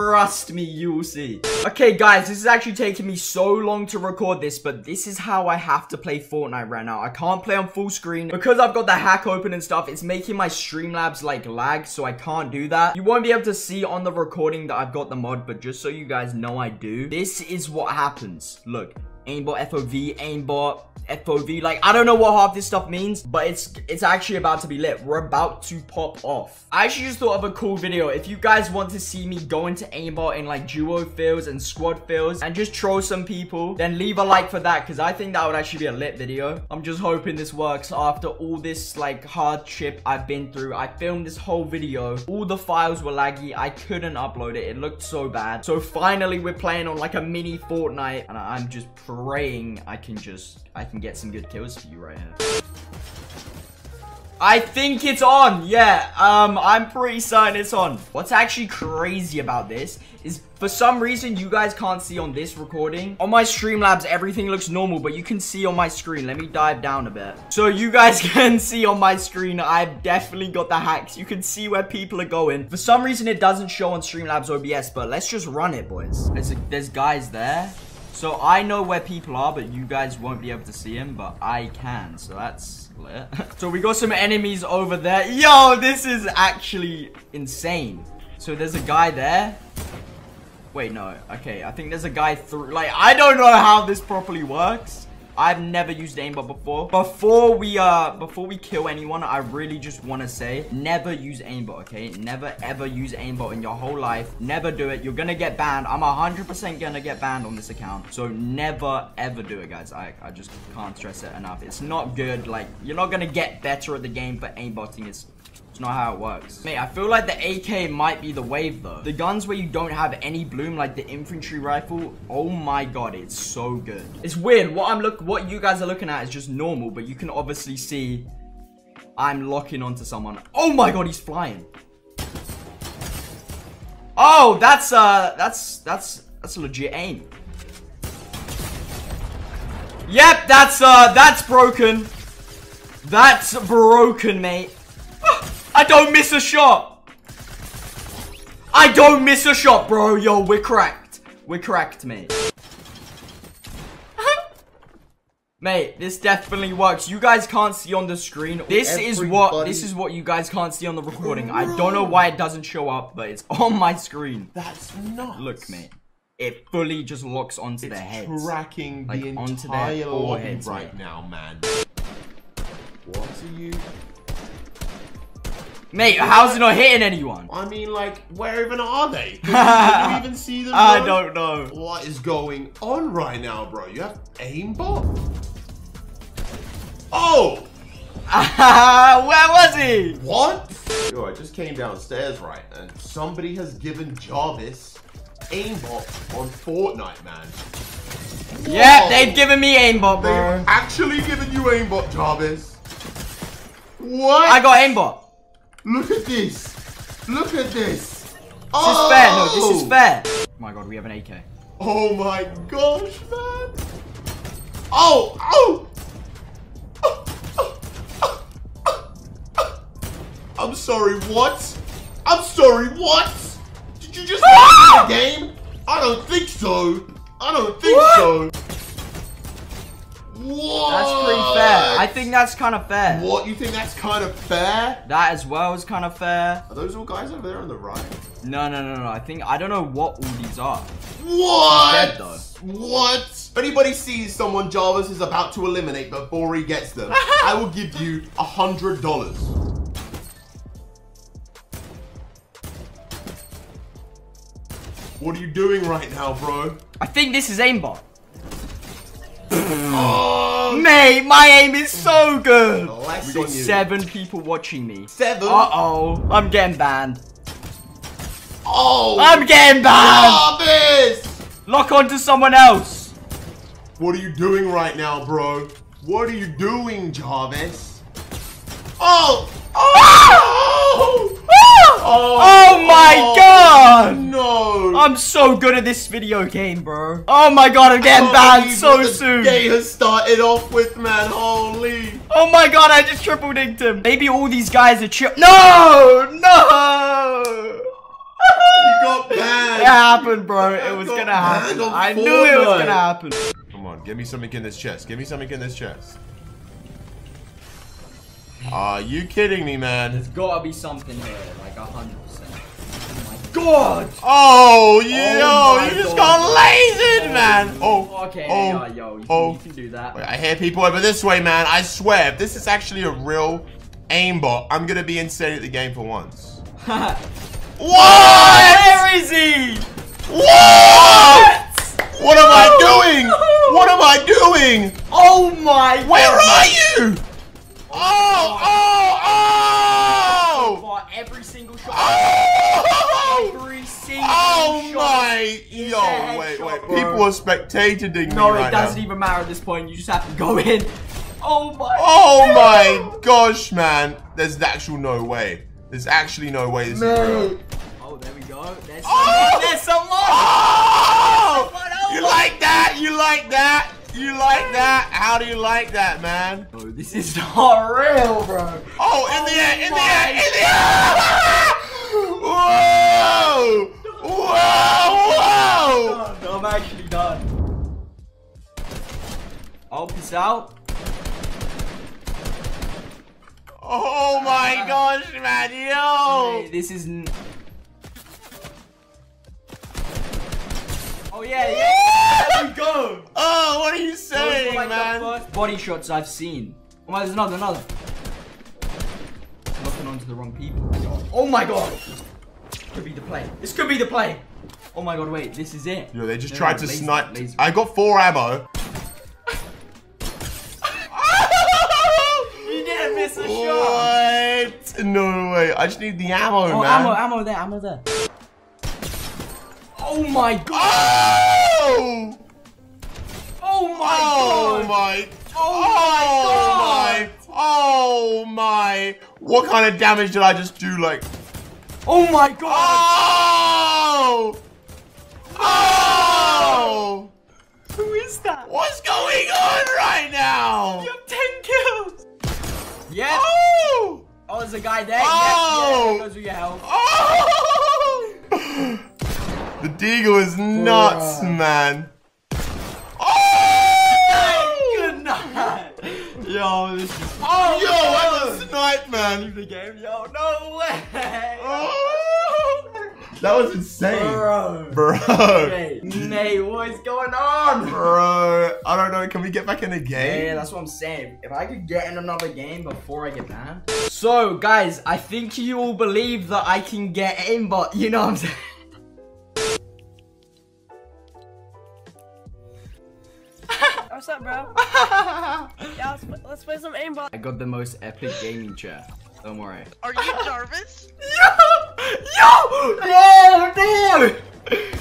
Trust me, you will see. Okay, guys, this is actually taking me so long to record this, but this is how I have to play Fortnite right now. I can't play on full screen because I've got the hack open and stuff. It's making my Streamlabs like lag, so I can't do that. You won't be able to see on the recording that I've got the mod, but just so you guys know I do, this is what happens. Look, aimbot FOV, aimbot, FOV. Like, I don't know what half this stuff means, but it's it's actually about to be lit. We're about to pop off. I actually just thought of a cool video. If you guys want to see me go into aimbot in like duo fills and squad fills and just troll some people, then leave a like for that because I think that would actually be a lit video. I'm just hoping this works after all this like hardship I've been through. I filmed this whole video. All the files were laggy. I couldn't upload it. It looked so bad. So finally, we're playing on like a mini Fortnite and I'm just praying I can just, I can get some good kills for you right here. I think it's on. Yeah, um, I'm pretty certain it's on. What's actually crazy about this is for some reason you guys can't see on this recording. On my Streamlabs, everything looks normal, but you can see on my screen. Let me dive down a bit. So you guys can see on my screen, I've definitely got the hacks. You can see where people are going. For some reason, it doesn't show on Streamlabs OBS, but let's just run it, boys. There's, a, there's guys there. So I know where people are, but you guys won't be able to see him, but I can. So that's lit. so we got some enemies over there. Yo, this is actually insane. So there's a guy there. Wait, no. Okay, I think there's a guy through. Like, I don't know how this properly works. I've never used aimbot before. Before we uh before we kill anyone, I really just want to say never use aimbot, okay? Never ever use aimbot in your whole life. Never do it. You're gonna get banned. I'm 100% gonna get banned on this account. So never ever do it, guys. I, I just can't stress it enough. It's not good. Like, you're not gonna get better at the game for aimbotting. It's not how it works. Mate, I feel like the AK might be the wave though. The guns where you don't have any bloom, like the infantry rifle, oh my god, it's so good. It's weird. What I'm look what you guys are looking at is just normal, but you can obviously see I'm locking onto someone. Oh my god, he's flying. Oh, that's uh that's that's that's a legit aim. Yep, that's uh that's broken. That's broken, mate. I don't miss a shot. I don't miss a shot, bro. Yo, we're cracked. We're cracked, mate. Mate, this definitely works. You guys can't see on the screen. This Everybody. is what this is what you guys can't see on the recording. I don't know why it doesn't show up, but it's on my screen. That's not. Look, mate. It fully just locks onto it's their heads. tracking like, the onto entire their right now, man. What are you Mate, how's it not hitting anyone? I mean, like, where even are they? Can you, even see them? I don't know. What is going on right now, bro? You have aimbot? Oh! Where was he? What? Yo, I just came downstairs, right, and somebody has given Jarvis aimbot on Fortnite, man. Whoa. Yeah, they've given me aimbot, bro. They've actually given you aimbot, Jarvis. What? I got aimbot. Look at this. Look at this. This oh! is fair. No, this is fair. Oh my god, we have an AK. Oh my gosh, man. Oh, oh. I'm sorry, what? I'm sorry, what? Did you just ah! the game? I don't think so. I don't think what? so. What? That's pretty fair. I think that's kind of fair. What? You think that's kind of fair? That as well is kind of fair. Are those all guys over there on the right? No, no, no, no. I think I don't know what all these are. What? Dead, though. What? If anybody sees someone Jarvis is about to eliminate before he gets them, I will give you a hundred dollars. What are you doing right now, bro? I think this is aimbot. Oh, mate, my aim is so good. we got seven people watching me. Seven? Uh-oh. I'm getting banned. Oh. I'm getting banned. Jarvis. Lock onto someone else. What are you doing right now, bro? What are you doing, Jarvis? Oh. Oh. Ah! oh. Oh, oh my oh, god! No! I'm so good at this video game, bro. Oh my god, I'm getting banned so soon. day has started off with, man. Holy. Oh my god, I just triple dinked him. Maybe all these guys are chill. No! No! you got banned. happen, bro. It was gonna happen. I knew it was gonna happen. Come on, give me something in this chest. Give me something in this chest. Are you kidding me, man? There's gotta be something here, like a hundred percent. Oh my god! Oh, yo, oh my you just God. got lasered, man. Oh, Okay, oh, yeah, yo, you, oh. you can do that. Wait, I hear people over this way, man. I swear, if this is actually a real aimbot, I'm gonna be insane at the game for once. What? Where is he? What? What am I doing? What am I doing? Oh my Where god! are you? Oh, oh, oh! For every single shot. Oh! Every single Oh shot. my! Yo, wait, wait. bro. People are spectating No, me right it doesn't even matter at this point. You just have to go in. Oh my. Oh my gosh, man! There's actual no way. There's actually no way this is real. Oh, there we go. There's Oh! someone. There's someone. Oh! Oh You like that? You like that? You like that? How do you like that, man? Oh, this is not real, bro. Oh, in the air, in the air, in the air! Whoa! Whoa! Whoa! No, I'm actually done. Oh, peace out. Oh my gosh, man, yo! this is. Oh yeah, yeah. There we go. Oh, what are you saying, like man? the first body shots I've seen. Oh my, there's another, another. Looking onto the wrong people. Oh my god. Could be the play. This could be the play. Oh my god, wait, this is it. Yo, they just No, tried no, to laser, snipe. laser. I got four ammo. You didn't miss a shot. What? No way. I just need the ammo, Oh, man. ammo, ammo there, ammo there. Oh my god. Oh! What kind of damage did I just do? Like, Oh my god. oh! Oh! Who is that? What's going on right now? You have 10 kills. Yeah. Oh! Oh, there's a guy there. Oh. Yeah, yeah, goes with your health. Oh! The deagle is nuts, Bruh. man. Oh! Good night. Yo, this is. Yo, I got sniped, man. the game. Yo, no way. Oh! That was insane. Bro. Bro. Nate, Nate, what is going on? Bro, I don't know. Can we get back in the game? Yeah, that's what I'm saying. If I could get in another game before I get banned. So, guys, I think you all believe that I can get in, but you know what I'm saying. What's up, bro? Yeah, let's, play- let's play some aimbot. I got the most epic gaming chair. Don't worry. Are you Jarvis? Yo! Yo! No! No!